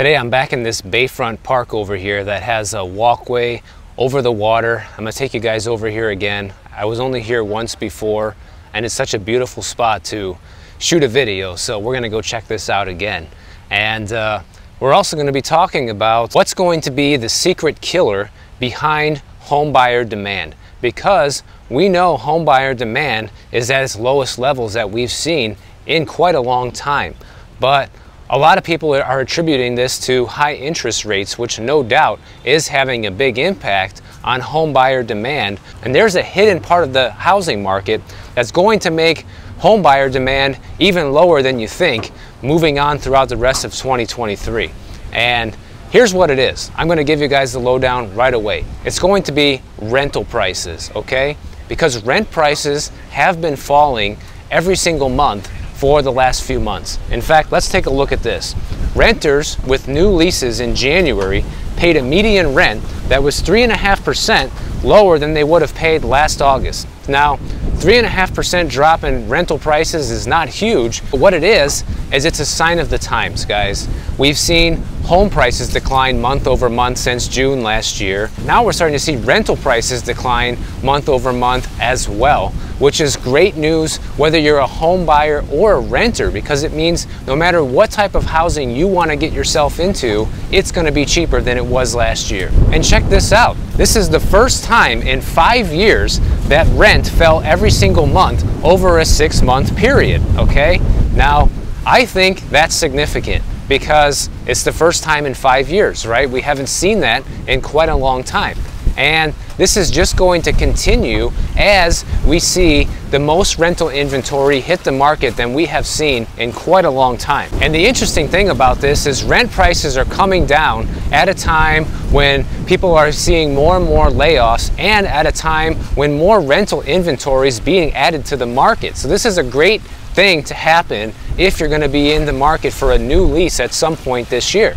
Today I'm back in this bayfront park over here that has a walkway over the water. I'm gonna take you guys over here again. I was only here once before and it's such a beautiful spot to shoot a video. So we're gonna go check this out again. And uh, we're also gonna be talking about what's going to be the secret killer behind homebuyer demand because we know homebuyer demand is at its lowest levels that we've seen in quite a long time. But a lot of people are attributing this to high interest rates, which no doubt is having a big impact on home buyer demand. And there's a hidden part of the housing market that's going to make home buyer demand even lower than you think moving on throughout the rest of 2023. And here's what it is. I'm going to give you guys the lowdown right away. It's going to be rental prices, okay? Because rent prices have been falling every single month for the last few months. In fact, let's take a look at this. Renters with new leases in January paid a median rent that was 3.5% lower than they would have paid last August. Now, 3.5% drop in rental prices is not huge, but what it is, is it's a sign of the times, guys. We've seen home prices decline month over month since June last year. Now we're starting to see rental prices decline month over month as well, which is great news whether you're a home buyer or a renter because it means no matter what type of housing you want to get yourself into, it's going to be cheaper than it was last year. And check this out. This is the first time in five years that rent fell every single month over a six month period, okay? Now, I think that's significant because it's the first time in five years, right? We haven't seen that in quite a long time. And this is just going to continue as we see the most rental inventory hit the market than we have seen in quite a long time. And the interesting thing about this is rent prices are coming down at a time when people are seeing more and more layoffs and at a time when more rental inventory is being added to the market. So this is a great thing to happen if you're going to be in the market for a new lease at some point this year.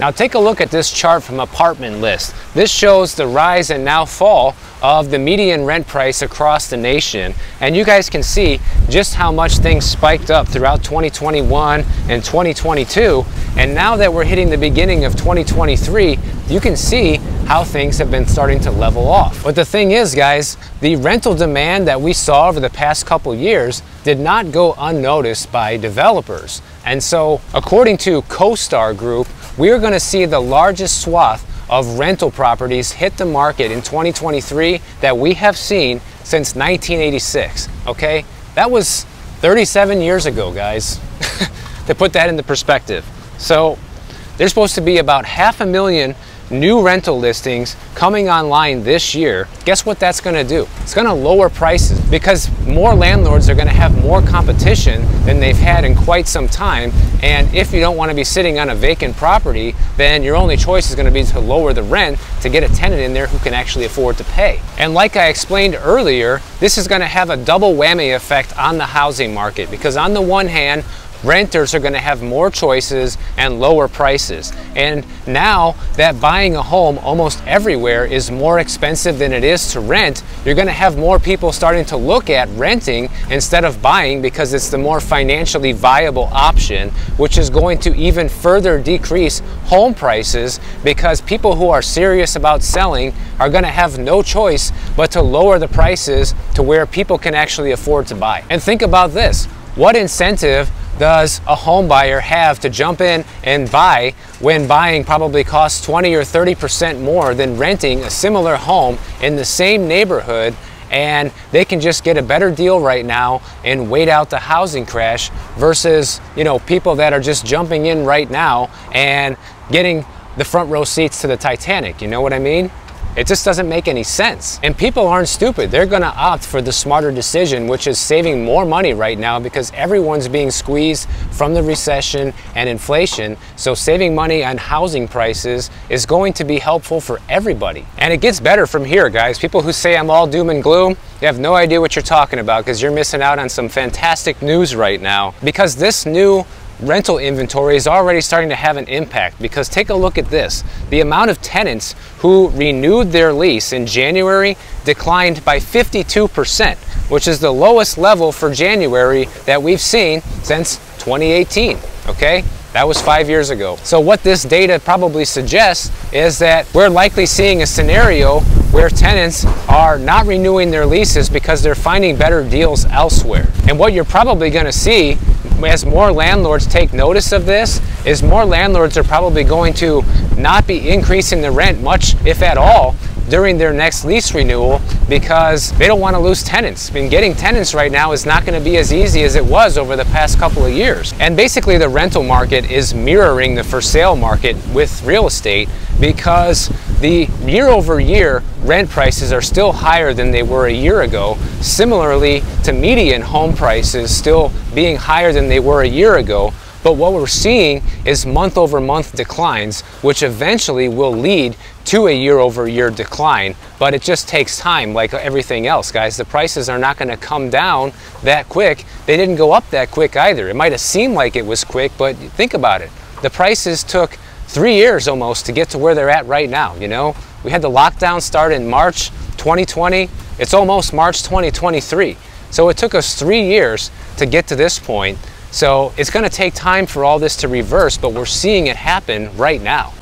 Now take a look at this chart from Apartment List. This shows the rise and now fall of the median rent price across the nation. And you guys can see just how much things spiked up throughout 2021 and 2022. And now that we're hitting the beginning of 2023, you can see how things have been starting to level off. But the thing is, guys, the rental demand that we saw over the past couple years did not go unnoticed by developers. And so, according to CoStar Group, we are going to see the largest swath of rental properties hit the market in 2023 that we have seen since 1986. Okay? That was 37 years ago, guys, to put that into perspective. So, there's supposed to be about half a million new rental listings coming online this year, guess what that's going to do? It's going to lower prices because more landlords are going to have more competition than they've had in quite some time. And if you don't want to be sitting on a vacant property, then your only choice is going to be to lower the rent to get a tenant in there who can actually afford to pay. And like I explained earlier, this is going to have a double whammy effect on the housing market because on the one hand, renters are going to have more choices and lower prices. And now that buying a home almost everywhere is more expensive than it is to rent, you're going to have more people starting to look at renting instead of buying because it's the more financially viable option, which is going to even further decrease home prices because people who are serious about selling are going to have no choice but to lower the prices to where people can actually afford to buy. And think about this. What incentive does a home buyer have to jump in and buy when buying probably costs 20 or 30% more than renting a similar home in the same neighborhood? And they can just get a better deal right now and wait out the housing crash versus you know people that are just jumping in right now and getting the front row seats to the Titanic. You know what I mean it just doesn't make any sense. And people aren't stupid. They're going to opt for the smarter decision, which is saving more money right now because everyone's being squeezed from the recession and inflation. So saving money on housing prices is going to be helpful for everybody. And it gets better from here, guys. People who say I'm all doom and gloom, you have no idea what you're talking about because you're missing out on some fantastic news right now because this new rental inventory is already starting to have an impact because take a look at this. The amount of tenants who renewed their lease in January declined by 52%, which is the lowest level for January that we've seen since 2018, okay? That was five years ago. So what this data probably suggests is that we're likely seeing a scenario where tenants are not renewing their leases because they're finding better deals elsewhere. And what you're probably gonna see as more landlords take notice of this is more landlords are probably going to not be increasing the rent much, if at all, during their next lease renewal because they don't want to lose tenants. I mean, getting tenants right now is not going to be as easy as it was over the past couple of years. And basically the rental market is mirroring the for sale market with real estate because the year over year rent prices are still higher than they were a year ago. Similarly to median home prices still being higher than they were a year ago. But what we're seeing is month over month declines, which eventually will lead to a year over year decline. But it just takes time, like everything else, guys. The prices are not going to come down that quick. They didn't go up that quick either. It might have seemed like it was quick, but think about it. The prices took three years almost to get to where they're at right now, you know? We had the lockdown start in March 2020. It's almost March 2023. So it took us three years to get to this point. So it's going to take time for all this to reverse, but we're seeing it happen right now.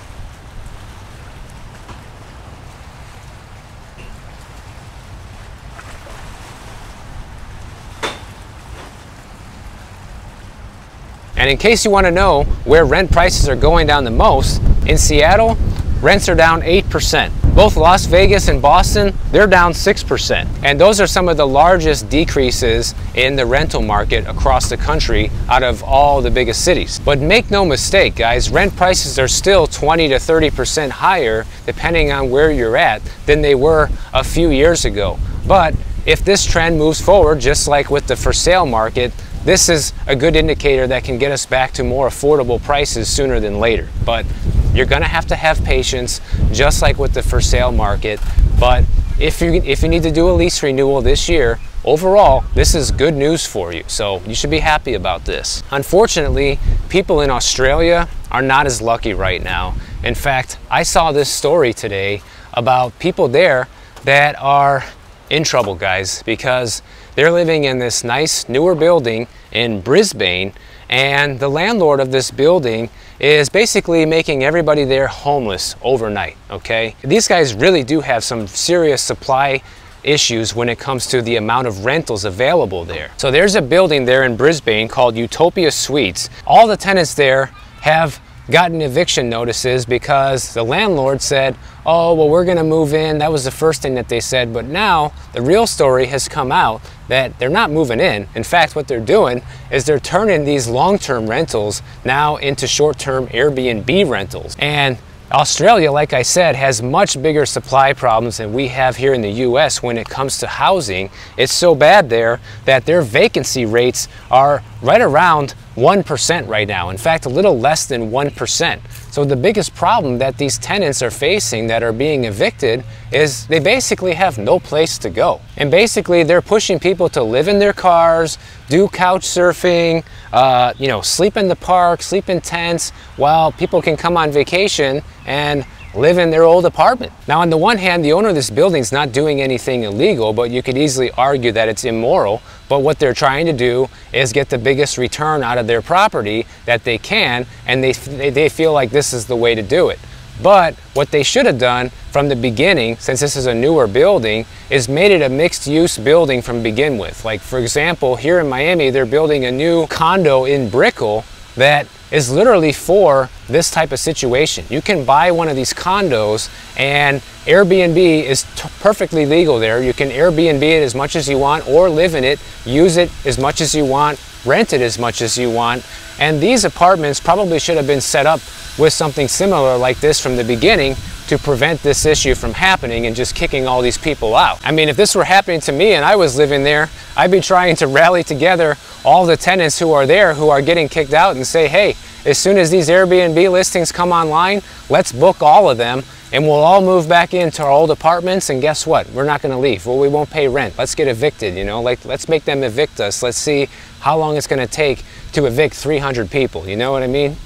And in case you want to know where rent prices are going down the most, in Seattle, rents are down 8%. Both Las Vegas and Boston, they're down 6%. And those are some of the largest decreases in the rental market across the country out of all the biggest cities. But make no mistake, guys, rent prices are still 20 to 30% higher, depending on where you're at, than they were a few years ago. But if this trend moves forward, just like with the for sale market, this is a good indicator that can get us back to more affordable prices sooner than later. But you're going to have to have patience, just like with the for sale market. But if you, if you need to do a lease renewal this year, overall, this is good news for you. So you should be happy about this. Unfortunately, people in Australia are not as lucky right now. In fact, I saw this story today about people there that are in trouble, guys, because they're living in this nice newer building in Brisbane and the landlord of this building is basically making everybody there homeless overnight, okay? These guys really do have some serious supply issues when it comes to the amount of rentals available there. So there's a building there in Brisbane called Utopia Suites. All the tenants there have gotten eviction notices because the landlord said, oh, well, we're going to move in. That was the first thing that they said. But now the real story has come out that they're not moving in. In fact, what they're doing is they're turning these long-term rentals now into short-term Airbnb rentals. And Australia, like I said, has much bigger supply problems than we have here in the US when it comes to housing. It's so bad there that their vacancy rates are right around 1% right now. In fact, a little less than 1%. So the biggest problem that these tenants are facing that are being evicted is they basically have no place to go. And basically they're pushing people to live in their cars, do couch surfing, uh, you know, sleep in the park, sleep in tents, while people can come on vacation and live in their old apartment. Now, on the one hand, the owner of this building is not doing anything illegal, but you could easily argue that it's immoral. But what they're trying to do is get the biggest return out of their property that they can, and they, they feel like this is the way to do it. But what they should have done from the beginning, since this is a newer building, is made it a mixed use building from begin with. Like for example, here in Miami, they're building a new condo in Brickell that is literally for this type of situation. You can buy one of these condos and Airbnb is perfectly legal there. You can Airbnb it as much as you want or live in it, use it as much as you want, rent it as much as you want. And these apartments probably should have been set up with something similar like this from the beginning to prevent this issue from happening and just kicking all these people out. I mean, if this were happening to me and I was living there, I'd be trying to rally together all the tenants who are there who are getting kicked out and say, hey, as soon as these Airbnb listings come online, let's book all of them and we'll all move back into our old apartments and guess what we're not going to leave well we won't pay rent let's get evicted you know like let's make them evict us let's see how long it's going to take to evict 300 people. You know what I mean?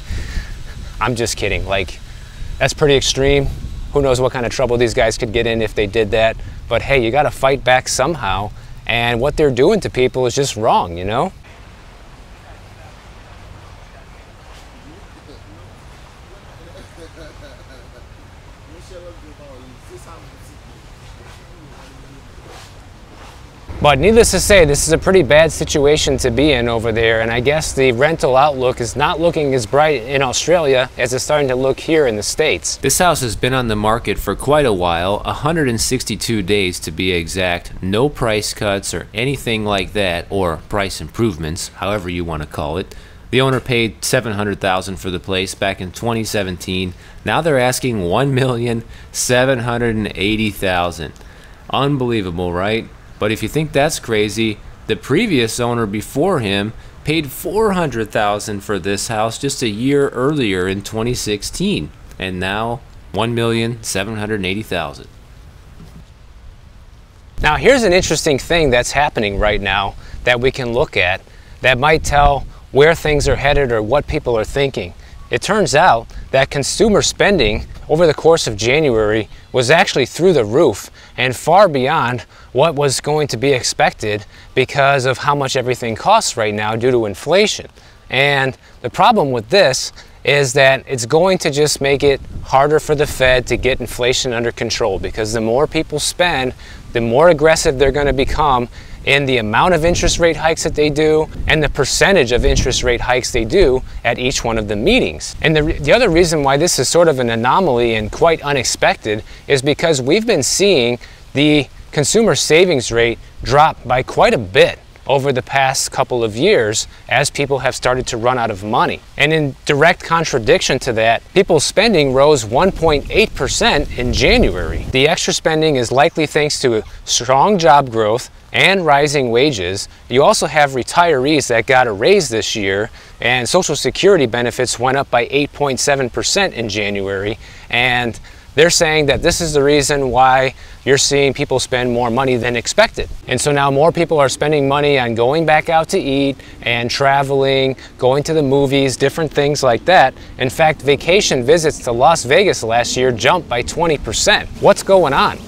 I'm just kidding. Like, that's pretty extreme. Who knows what kind of trouble these guys could get in if they did that. But hey, you got to fight back somehow. And what they're doing to people is just wrong, you know? But needless to say, this is a pretty bad situation to be in over there, and I guess the rental outlook is not looking as bright in Australia as it's starting to look here in the States. This house has been on the market for quite a while, 162 days to be exact. No price cuts or anything like that, or price improvements, however you want to call it. The owner paid 700,000 for the place back in 2017. Now they're asking 1,780,000. Unbelievable, right? But if you think that's crazy, the previous owner before him paid 400,000 for this house just a year earlier in 2016 and now 1,780,000. Now here's an interesting thing that's happening right now that we can look at that might tell where things are headed or what people are thinking. It turns out that consumer spending over the course of January was actually through the roof and far beyond what was going to be expected because of how much everything costs right now due to inflation. And the problem with this is that it's going to just make it harder for the Fed to get inflation under control because the more people spend, the more aggressive they're going to become in the amount of interest rate hikes that they do and the percentage of interest rate hikes they do at each one of the meetings. And the, the other reason why this is sort of an anomaly and quite unexpected is because we've been seeing the consumer savings rate dropped by quite a bit over the past couple of years as people have started to run out of money. And in direct contradiction to that, people's spending rose 1.8% in January. The extra spending is likely thanks to strong job growth and rising wages. You also have retirees that got a raise this year and Social Security benefits went up by 8.7% in January. And they're saying that this is the reason why you're seeing people spend more money than expected. And so now more people are spending money on going back out to eat and traveling, going to the movies, different things like that. In fact, vacation visits to Las Vegas last year jumped by 20%. What's going on?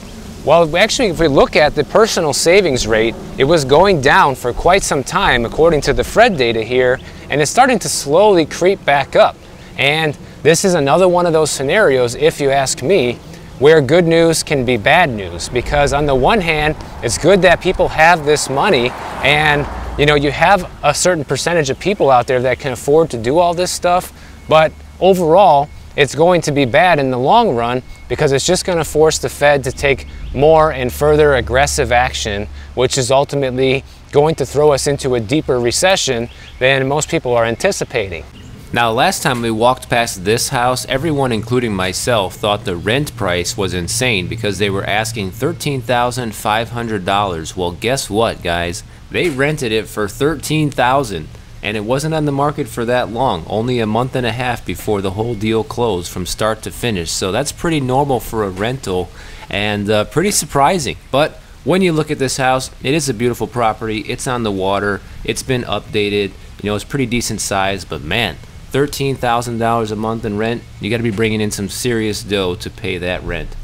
Well, actually, if we look at the personal savings rate, it was going down for quite some time, according to the Fred data here, and it's starting to slowly creep back up. And this is another one of those scenarios, if you ask me, where good news can be bad news. Because on the one hand, it's good that people have this money and you know, you have a certain percentage of people out there that can afford to do all this stuff, but overall, it's going to be bad in the long run because it's just going to force the Fed to take more and further aggressive action, which is ultimately going to throw us into a deeper recession than most people are anticipating. Now, last time we walked past this house, everyone, including myself, thought the rent price was insane because they were asking $13,500. Well, guess what, guys? They rented it for $13,000 and it wasn't on the market for that long, only a month and a half before the whole deal closed from start to finish. So that's pretty normal for a rental and uh, pretty surprising. But when you look at this house, it is a beautiful property. It's on the water. It's been updated. You know, it's pretty decent size, but man, $13,000 a month in rent, you got to be bringing in some serious dough to pay that rent.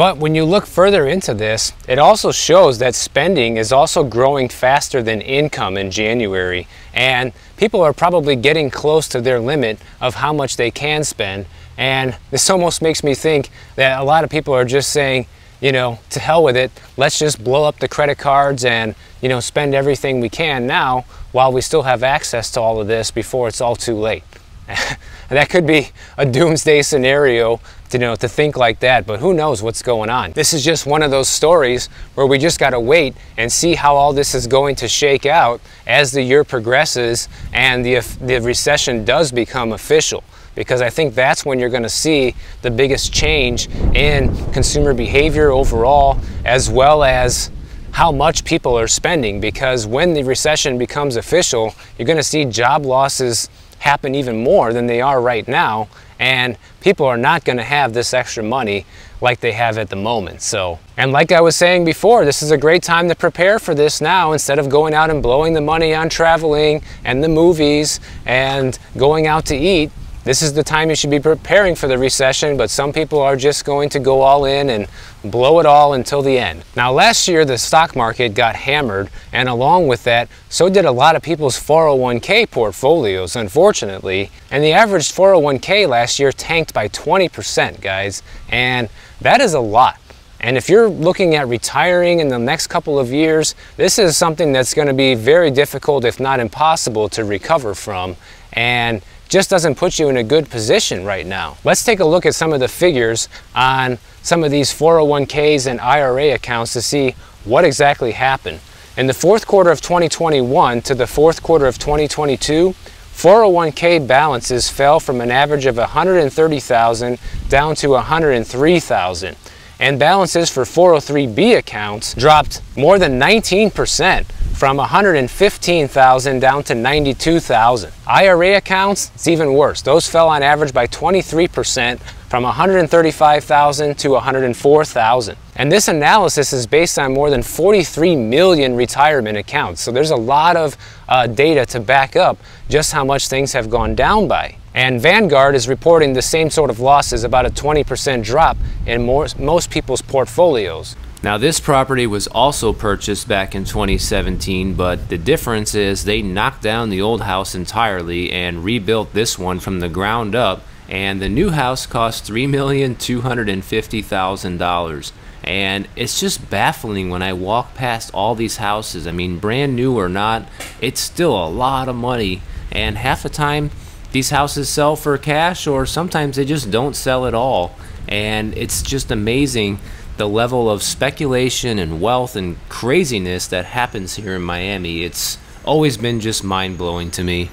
But when you look further into this, it also shows that spending is also growing faster than income in January. And people are probably getting close to their limit of how much they can spend. And this almost makes me think that a lot of people are just saying, you know, to hell with it. Let's just blow up the credit cards and, you know, spend everything we can now while we still have access to all of this before it's all too late. that could be a doomsday scenario to, you know, to think like that, but who knows what's going on. This is just one of those stories where we just got to wait and see how all this is going to shake out as the year progresses and the, the recession does become official because I think that's when you're going to see the biggest change in consumer behavior overall, as well as how much people are spending. Because when the recession becomes official, you're going to see job losses happen even more than they are right now. And people are not going to have this extra money like they have at the moment. So, and like I was saying before, this is a great time to prepare for this now instead of going out and blowing the money on traveling and the movies and going out to eat. This is the time you should be preparing for the recession, but some people are just going to go all in and blow it all until the end. Now, last year the stock market got hammered, and along with that, so did a lot of people's 401k portfolios, unfortunately. And the average 401k last year tanked by 20%, guys, and that is a lot. And if you're looking at retiring in the next couple of years, this is something that's going to be very difficult, if not impossible, to recover from. And just doesn't put you in a good position right now. Let's take a look at some of the figures on some of these 401ks and IRA accounts to see what exactly happened. In the fourth quarter of 2021 to the fourth quarter of 2022, 401k balances fell from an average of 130,000 down to 103,000 and balances for 403b accounts dropped more than 19% from 115,000 down to 92,000. IRA accounts, it's even worse. Those fell on average by 23% from 135,000 to 104,000. And this analysis is based on more than 43 million retirement accounts. So there's a lot of uh, data to back up just how much things have gone down by. And Vanguard is reporting the same sort of losses, about a 20% drop in more, most people's portfolios. Now this property was also purchased back in 2017, but the difference is they knocked down the old house entirely and rebuilt this one from the ground up, and the new house cost $3,250,000. And it's just baffling when I walk past all these houses. I mean, brand new or not, it's still a lot of money. And half the time, these houses sell for cash, or sometimes they just don't sell at all. And it's just amazing the level of speculation and wealth and craziness that happens here in Miami. It's always been just mind blowing to me.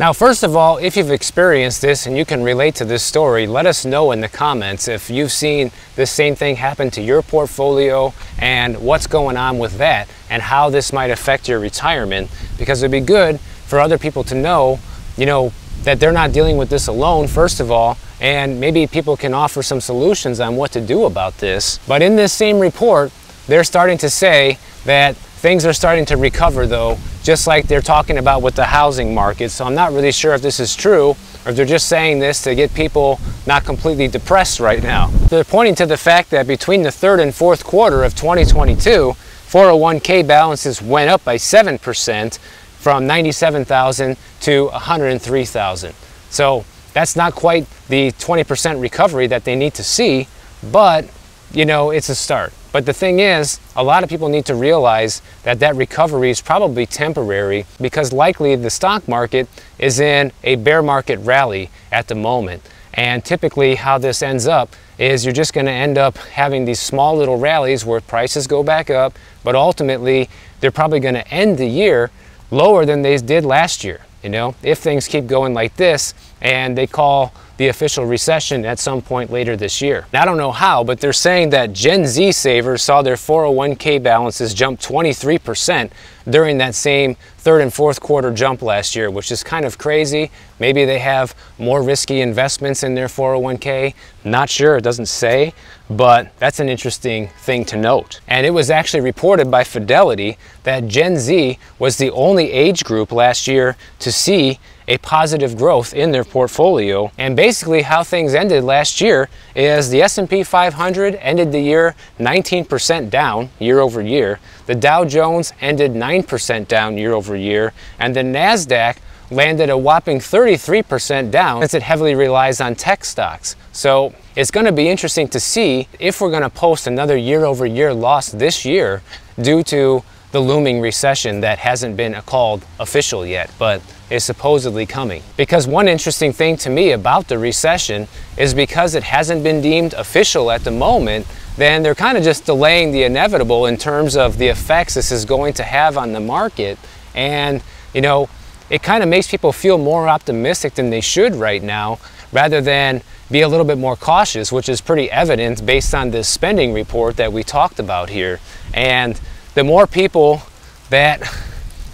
Now, first of all, if you've experienced this and you can relate to this story, let us know in the comments if you've seen this same thing happen to your portfolio and what's going on with that and how this might affect your retirement because it'd be good for other people to know, you know, that they're not dealing with this alone, first of all, and maybe people can offer some solutions on what to do about this. But in this same report, they're starting to say that things are starting to recover though, just like they're talking about with the housing market. So I'm not really sure if this is true or if they're just saying this to get people not completely depressed right now. They're pointing to the fact that between the third and fourth quarter of 2022, 401k balances went up by 7% from 97,000 to 103,000. So that's not quite the 20% recovery that they need to see, but you know, it's a start. But the thing is, a lot of people need to realize that that recovery is probably temporary because likely the stock market is in a bear market rally at the moment. And typically how this ends up is you're just going to end up having these small little rallies where prices go back up, but ultimately they're probably going to end the year lower than they did last year. You know, if things keep going like this and they call the official recession at some point later this year. I don't know how, but they're saying that Gen Z savers saw their 401k balances jump 23% during that same third and fourth quarter jump last year, which is kind of crazy. Maybe they have more risky investments in their 401k. Not sure, it doesn't say, but that's an interesting thing to note. And it was actually reported by Fidelity that Gen Z was the only age group last year to see a positive growth in their portfolio. And basically how things ended last year is the S&P 500 ended the year 19% down year over year. The Dow Jones ended 9% down year over year. And the NASDAQ landed a whopping 33% down since it heavily relies on tech stocks. So it's going to be interesting to see if we're going to post another year over year loss this year due to the looming recession that hasn't been called official yet, but is supposedly coming. Because one interesting thing to me about the recession is because it hasn't been deemed official at the moment, then they're kind of just delaying the inevitable in terms of the effects this is going to have on the market. And, you know, it kind of makes people feel more optimistic than they should right now rather than be a little bit more cautious, which is pretty evident based on this spending report that we talked about here. And the more people that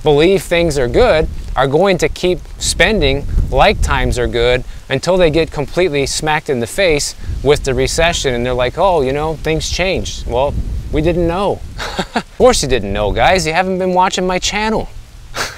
believe things are good are going to keep spending like times are good until they get completely smacked in the face with the recession and they're like, oh, you know, things changed. Well, we didn't know. of course you didn't know, guys. You haven't been watching my channel.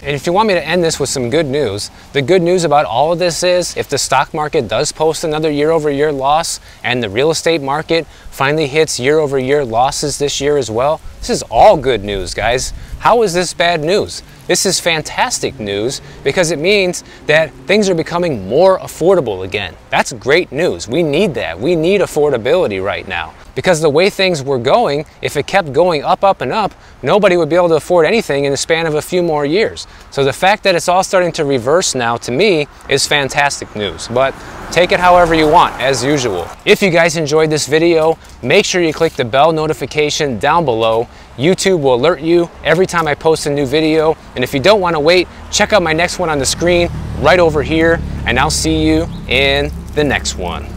And if you want me to end this with some good news, the good news about all of this is if the stock market does post another year over year loss and the real estate market finally hits year over year losses this year as well, this is all good news, guys. How is this bad news? This is fantastic news because it means that things are becoming more affordable again. That's great news. We need that. We need affordability right now. Because the way things were going, if it kept going up, up, and up, nobody would be able to afford anything in the span of a few more years. So the fact that it's all starting to reverse now, to me, is fantastic news. But take it however you want, as usual. If you guys enjoyed this video, make sure you click the bell notification down below. YouTube will alert you every time I post a new video. And if you don't want to wait, check out my next one on the screen right over here, and I'll see you in the next one.